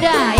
Die.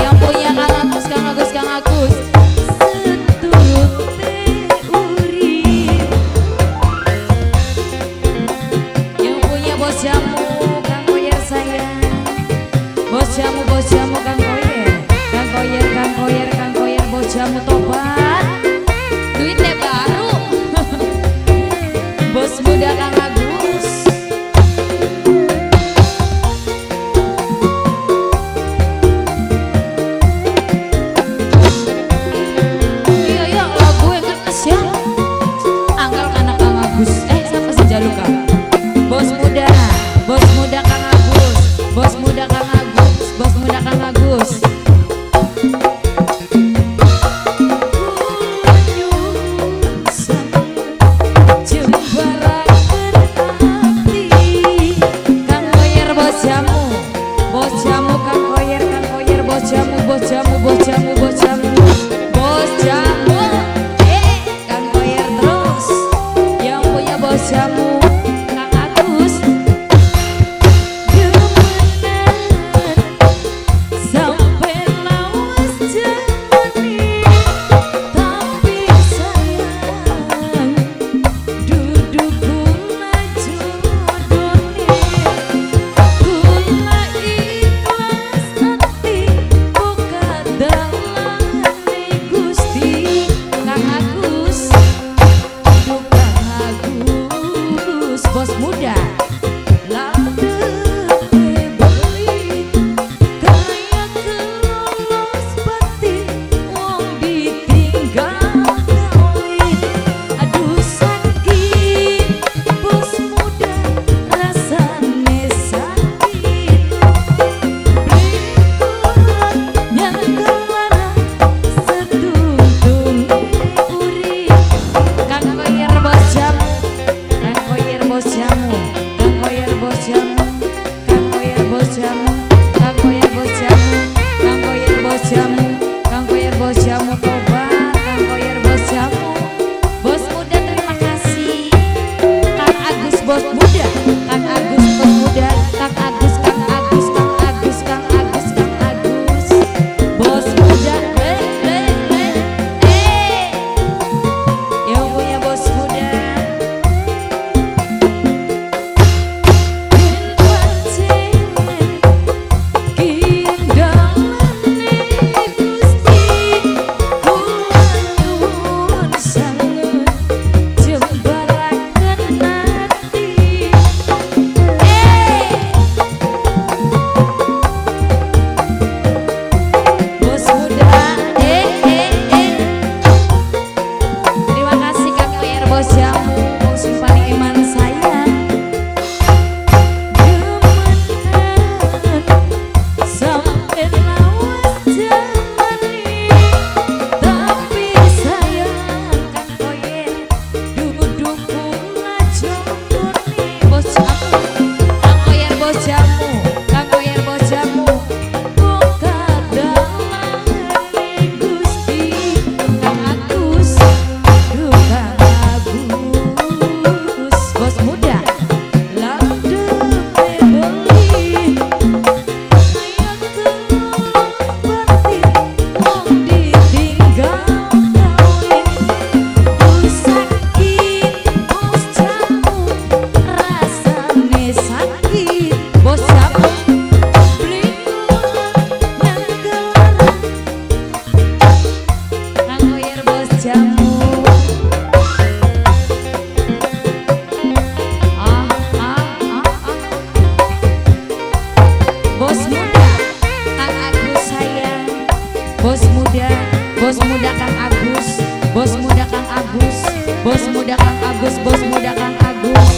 Bos muda Kang Agus. Bos muda Kang Agus. Bos muda Kang Agus bos muda Kang Agus.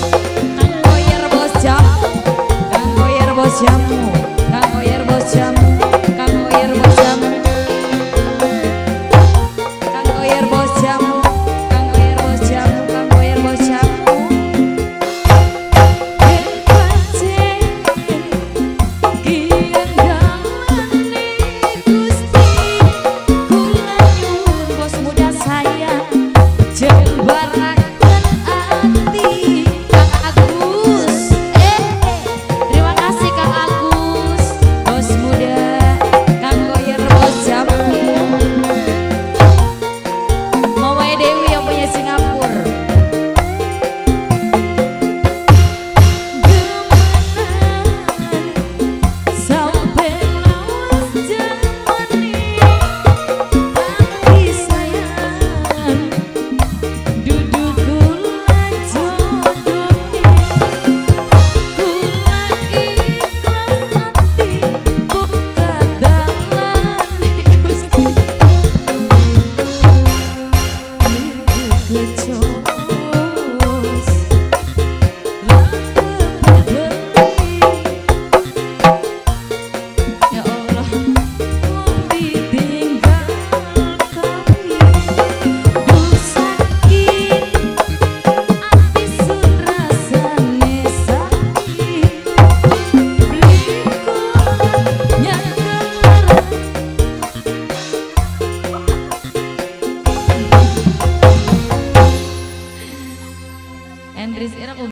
Kang Koyer bos jam Kang Koyer bos jamu